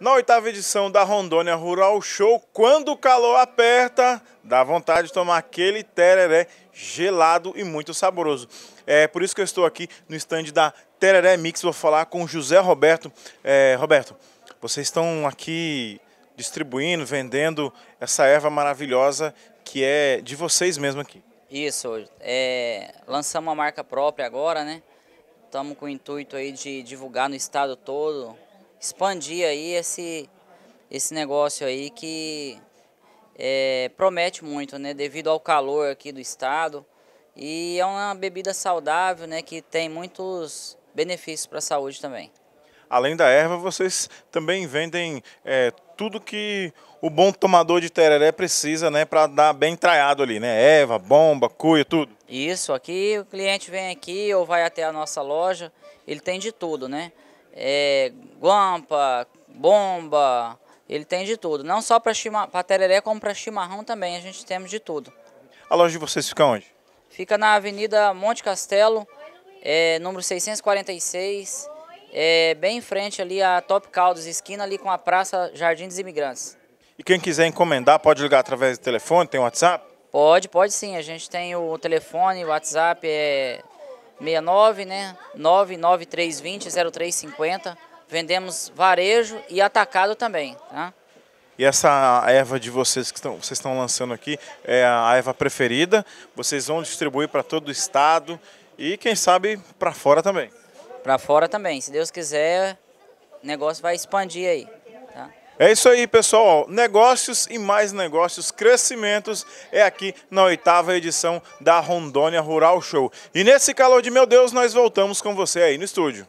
Na oitava edição da Rondônia Rural Show, quando o calor aperta, dá vontade de tomar aquele tereré gelado e muito saboroso. É por isso que eu estou aqui no stand da Tereré Mix, vou falar com o José Roberto. É, Roberto, vocês estão aqui distribuindo, vendendo essa erva maravilhosa que é de vocês mesmo aqui. Isso, é, lançamos uma marca própria agora, né? Estamos com o intuito aí de divulgar no estado todo, expandir aí esse, esse negócio aí que é, promete muito, né? Devido ao calor aqui do estado. E é uma bebida saudável, né? Que tem muitos benefícios para a saúde também. Além da erva, vocês também vendem é, tudo que o bom tomador de tereré precisa, né, para dar bem traiado ali, né? Erva, bomba, cuia, tudo. Isso, aqui o cliente vem aqui ou vai até a nossa loja, ele tem de tudo, né? É, guampa, bomba, ele tem de tudo. Não só para tereré, como para chimarrão também, a gente temos de tudo. A loja de vocês fica onde? Fica na Avenida Monte Castelo, é, número 646, é, bem em frente ali a Top Caldos, esquina ali com a Praça Jardim dos Imigrantes. E quem quiser encomendar, pode ligar através do telefone, tem WhatsApp? Pode, pode sim. A gente tem o telefone, o WhatsApp é 69, né? 99320 0350. Vendemos varejo e atacado também, tá? E essa erva de vocês que estão, vocês estão lançando aqui é a erva preferida. Vocês vão distribuir para todo o estado e quem sabe para fora também. Para fora também. Se Deus quiser, o negócio vai expandir aí. É isso aí, pessoal. Negócios e mais negócios, crescimentos é aqui na oitava edição da Rondônia Rural Show. E nesse calor de meu Deus, nós voltamos com você aí no estúdio.